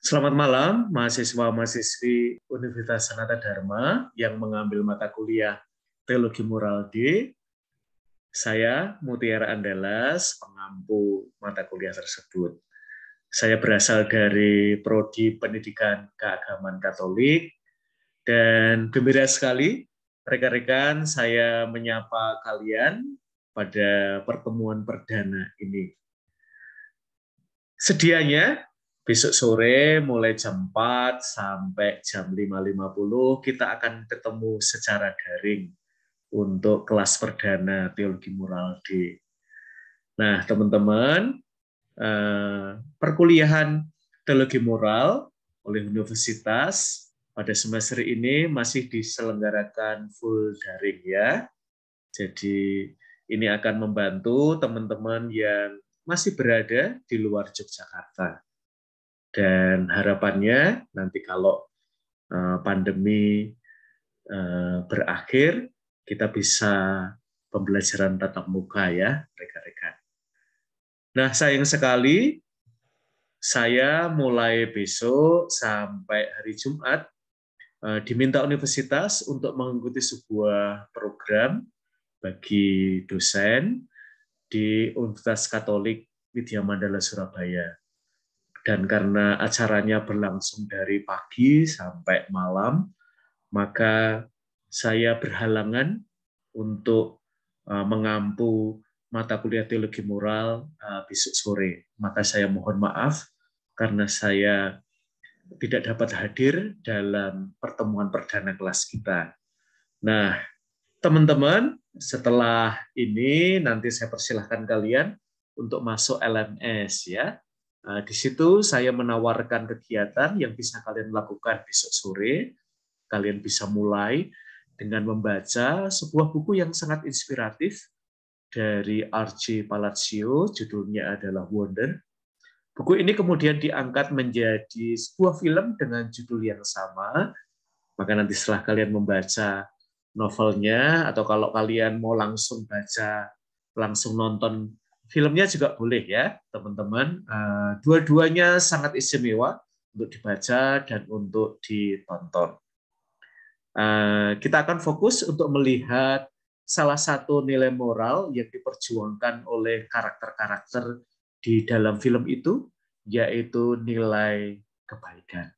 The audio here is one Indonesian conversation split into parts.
Selamat malam, mahasiswa-mahasiswi Universitas Sanata Dharma yang mengambil mata kuliah Teologi Moral D. Saya Mutiara Andalas, pengampu mata kuliah tersebut. Saya berasal dari Prodi Pendidikan Keagamaan Katolik, dan gembira sekali rekan-rekan saya menyapa kalian pada pertemuan perdana ini. Sedianya besok sore mulai jam 4 sampai jam 5.50 kita akan ketemu secara daring untuk kelas perdana teologi moral D. Nah, teman-teman, eh, perkuliahan teologi moral oleh universitas pada semester ini masih diselenggarakan full daring ya. Jadi ini akan membantu teman-teman yang masih berada di luar Yogyakarta dan harapannya nanti kalau eh, pandemi eh, berakhir kita bisa pembelajaran tatap muka ya rekan-rekan. Nah sayang sekali saya mulai besok sampai hari Jumat eh, diminta universitas untuk mengikuti sebuah program bagi dosen di Universitas Katolik Widya Mandala Surabaya dan karena acaranya berlangsung dari pagi sampai malam, maka saya berhalangan untuk uh, mengampu mata kuliah teologi moral uh, besok sore. Maka saya mohon maaf karena saya tidak dapat hadir dalam pertemuan perdana kelas kita. Nah, teman-teman, setelah ini nanti saya persilahkan kalian untuk masuk LMS ya. Nah, di situ saya menawarkan kegiatan yang bisa kalian lakukan besok sore. Kalian bisa mulai dengan membaca sebuah buku yang sangat inspiratif dari R.J. Palacio, judulnya adalah Wonder. Buku ini kemudian diangkat menjadi sebuah film dengan judul yang sama. Maka nanti setelah kalian membaca novelnya, atau kalau kalian mau langsung baca, langsung nonton Filmnya juga boleh ya, teman-teman. Eh, dua-duanya sangat istimewa untuk dibaca dan untuk ditonton. Eh, kita akan fokus untuk melihat salah satu nilai moral yang diperjuangkan oleh karakter-karakter di dalam film itu, yaitu nilai kebaikan.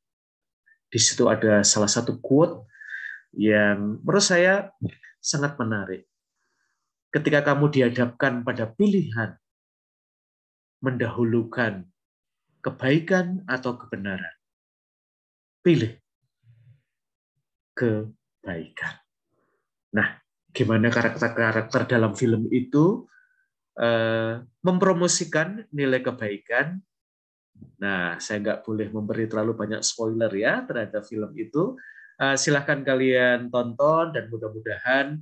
Di situ ada salah satu quote yang menurut saya sangat menarik. Ketika kamu dihadapkan pada pilihan mendahulukan kebaikan atau kebenaran. Pilih kebaikan. Nah, gimana karakter-karakter dalam film itu eh, mempromosikan nilai kebaikan. Nah, saya nggak boleh memberi terlalu banyak spoiler ya terhadap film itu. Eh, silahkan kalian tonton dan mudah-mudahan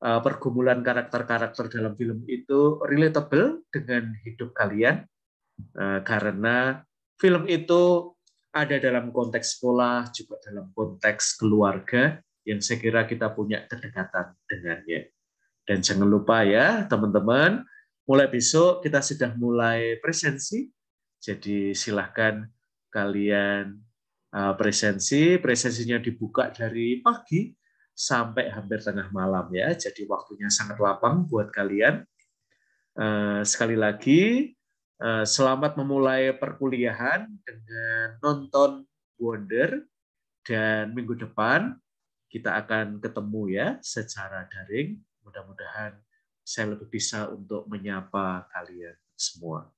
pergumulan karakter-karakter dalam film itu relatable dengan hidup kalian eh, karena film itu ada dalam konteks sekolah juga dalam konteks keluarga yang saya kira kita punya kedekatan dengannya. Dan jangan lupa ya teman-teman, mulai besok kita sudah mulai presensi, jadi silahkan kalian eh, presensi, presensinya dibuka dari pagi sampai hampir tengah malam ya. Jadi waktunya sangat lapang buat kalian. Eh, sekali lagi, eh, selamat memulai perkuliahan dengan nonton Wonder dan minggu depan kita akan ketemu ya secara daring. Mudah-mudahan saya lebih bisa untuk menyapa kalian semua.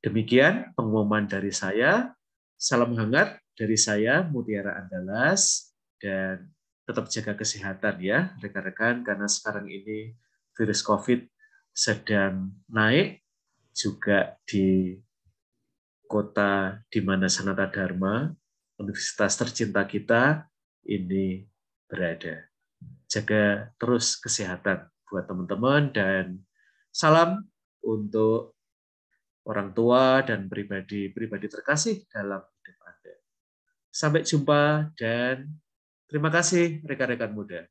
Demikian pengumuman dari saya. Salam hangat dari saya Mutiara Andalas dan tetap jaga kesehatan ya rekan-rekan karena sekarang ini virus COVID sedang naik juga di kota di mana Sanata Dharma, universitas tercinta kita ini berada. Jaga terus kesehatan buat teman-teman dan salam untuk orang tua dan pribadi-pribadi terkasih dalam hidup Anda. Sampai jumpa dan Terima kasih rekan-rekan muda.